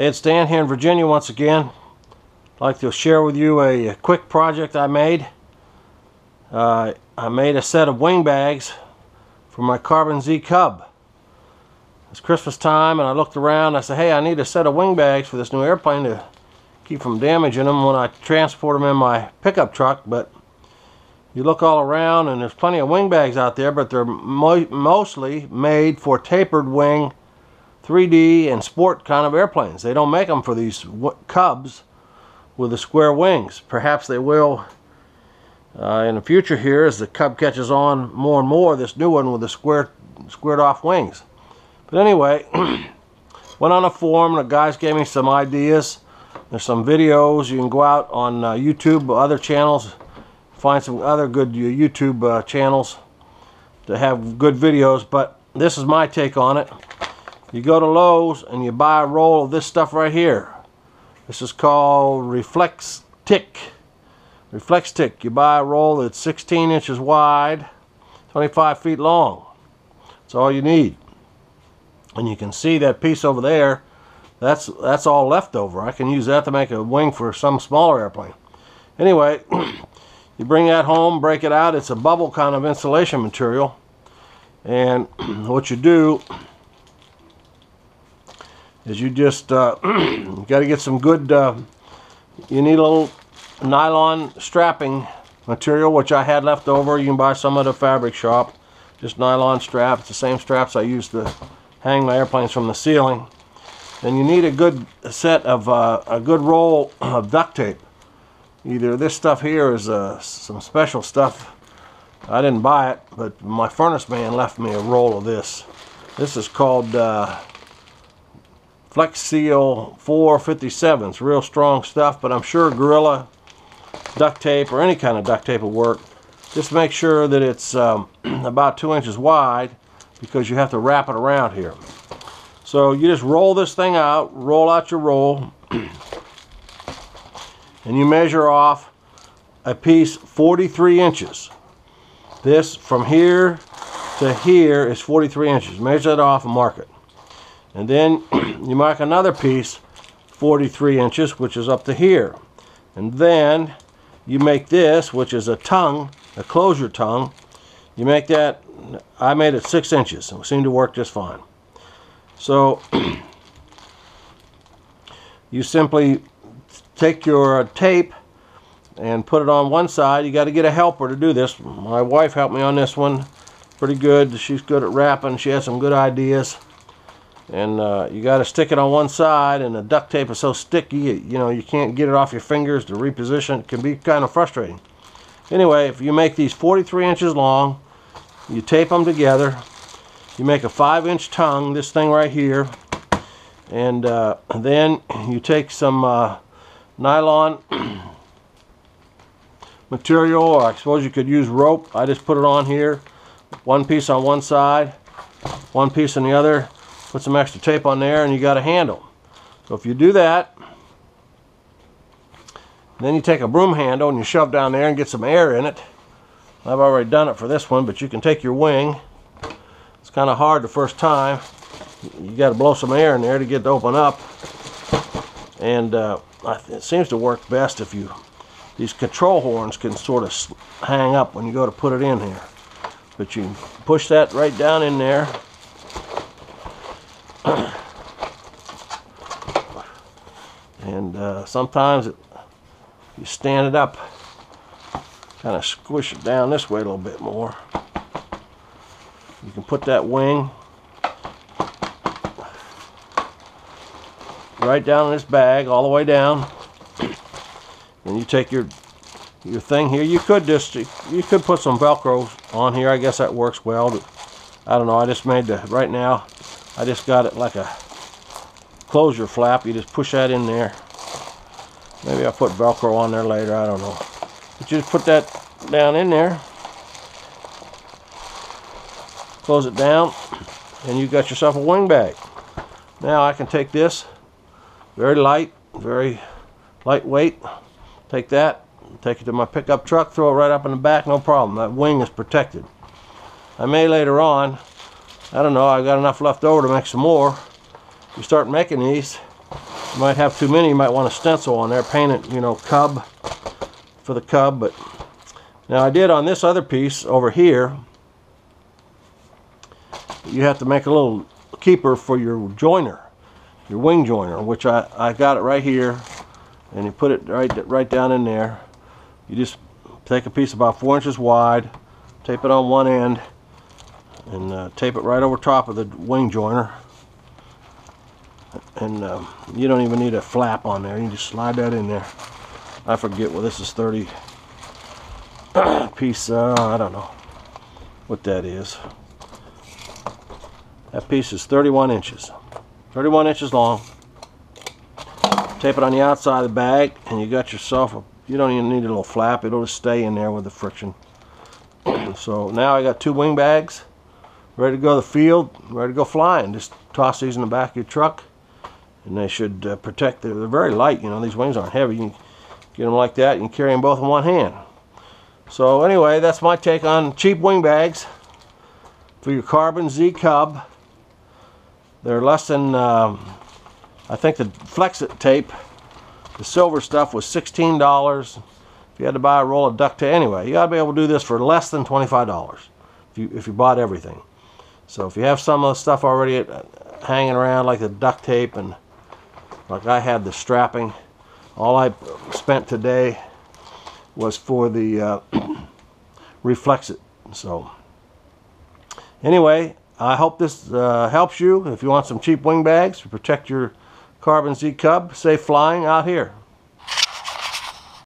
Hey, it's Dan here in Virginia once again. I'd like to share with you a, quick project I made. Uh, I made a set of wing bags for my Carbon Z Cub. It's Christmas time and I looked around I said, hey, I need a set of wing bags for this new airplane to keep from damaging them when I transport them in my pickup truck. But you look all around and there's plenty of wing bags out there, but they're mo mostly made for tapered wing 3D and sport kind of airplanes. They don't make them for these Cubs with the square wings. Perhaps they will uh, in the future here as the Cub catches on more and more, this new one with the square, squared off wings. But anyway, went on a forum, the guys gave me some ideas. There's some videos. You can go out on uh, YouTube, other channels, find some other good YouTube uh, channels to have good videos. But this is my take on it you go to Lowe's and you buy a roll of this stuff right here. This is called Reflex Tick. Reflectix. You buy a roll that's 16 inches wide, 25 feet long. That's all you need. And you can see that piece over there. That's that's all leftover. I can use that to make a wing for some smaller airplane. Anyway, you bring that home, break it out. It's a bubble kind of insulation material. And what you do is you just uh, got to get some good, uh, you need a little nylon strapping material, which I had left over. You can buy some at a fabric shop. Just nylon straps, the same straps I use to hang my airplanes from the ceiling. Then you need a good set of, uh, a good roll of duct tape. Either this stuff here is uh, some special stuff. I didn't buy it, but my furnace man left me a roll of this. This is called uh, Flex Seal 457. It's real strong stuff, but I'm sure Gorilla duct tape or any kind of duct tape will work. Just make sure that it's um, about two inches wide because you have to wrap it around here. So you just roll this thing out, roll out your roll, and you measure off a piece 43 inches. This from here to here is 43 inches. Measure that off and mark it. And then you mark another piece 43 inches, which is up to here. And then you make this, which is a tongue, a closure tongue. You make that, I made it six inches. It seemed to work just fine. So you simply take your tape and put it on one side. You got to get a helper to do this. My wife helped me on this one pretty good. She's good at wrapping. She has some good ideas and uh, you got to stick it on one side and the duct tape is so sticky you know you can't get it off your fingers to reposition. It can be kind of frustrating. Anyway if you make these 43 inches long you tape them together. You make a five inch tongue this thing right here. And uh, then you take some uh, nylon material or I suppose you could use rope. I just put it on here. One piece on one side one piece on the other put some extra tape on there and you got a handle. So if you do that, then you take a broom handle and you shove down there and get some air in it. I've already done it for this one, but you can take your wing. It's kind of hard the first time. You got to blow some air in there to get it to open up. And uh, it seems to work best if you, these control horns can sort of hang up when you go to put it in here. But you push that right down in there and uh, sometimes it, you stand it up kind of squish it down this way a little bit more. You can put that wing right down in this bag all the way down. And you take your your thing here. You could just you could put some velcro on here. I guess that works well but I don't know. I just made the right now I just got it like a closure flap. You just push that in there. Maybe I'll put Velcro on there later. I don't know. But you just put that down in there. Close it down. And you got yourself a wing bag. Now I can take this. Very light. Very lightweight. Take that. Take it to my pickup truck. Throw it right up in the back. No problem. That wing is protected. I may later on I don't know, I got enough left over to make some more. You start making these, You might have too many, you might want a stencil on there, paint it, you know, cub for the cub, but now I did on this other piece over here, you have to make a little keeper for your joiner, your wing joiner, which I, I got it right here, and you put it right, right down in there. You just take a piece about four inches wide, tape it on one end, and uh, tape it right over top of the wing joiner. And um, you don't even need a flap on there, you just slide that in there. I forget, well this is 30 piece, uh, I don't know what that is. That piece is 31 inches. 31 inches long. Tape it on the outside of the bag and you got yourself a, you don't even need a little flap, it'll just stay in there with the friction. so now I got two wing bags ready to go to the field, ready to go flying. Just toss these in the back of your truck and they should uh, protect, they're, they're very light, you know, these wings aren't heavy. You can get them like that, can carry them both in one hand. So anyway, that's my take on cheap wing bags for your Carbon Z Cub. They're less than, um, I think the Flexit tape, the silver stuff was $16. If you had to buy a roll of duct tape, anyway, you ought to be able to do this for less than $25 if you, if you bought everything. So if you have some of the stuff already uh, hanging around like the duct tape and like I had the strapping, all I spent today was for the uh, Reflectix. So anyway, I hope this uh, helps you. If you want some cheap wing bags to protect your Carbon Z Cub, safe flying out here.